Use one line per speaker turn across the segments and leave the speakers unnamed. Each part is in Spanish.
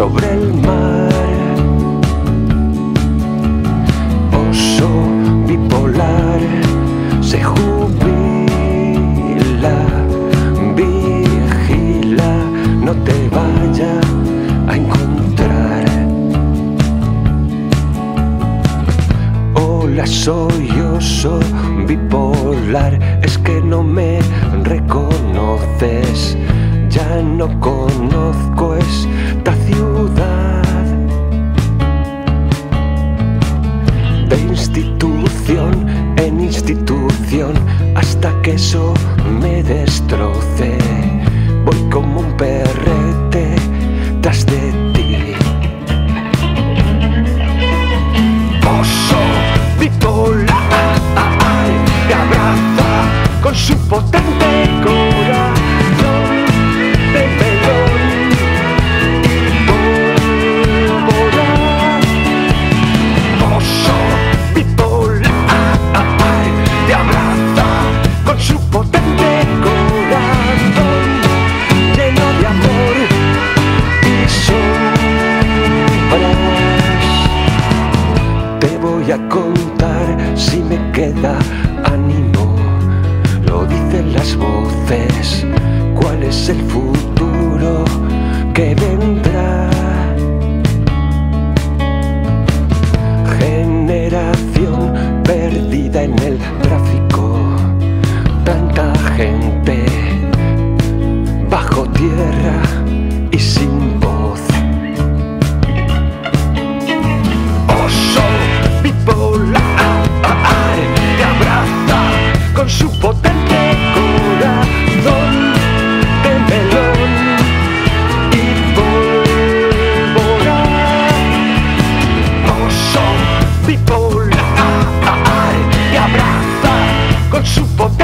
Oso bipolar se jubila, vigila, no te vaya a encontrar. Hola, soy oso bipolar, es que no me reconoces, ya no conozco esta hasta que eso me destroce. Voy como un perrete tras de ti. Oso bipolar te abraza con su potente voy a contar si me queda ánimo. Lo dicen las voces, cuál es el futuro que vendrá. Generación perdida en el tráfico, tanta gente bajo tierra y sin people. e abbraccia col suo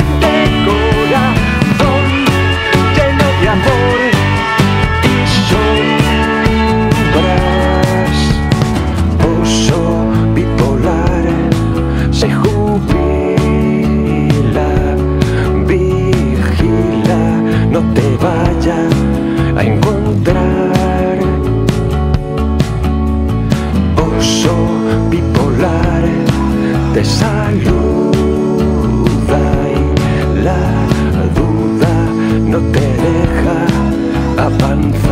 la duda y la duda no te deja avanzar.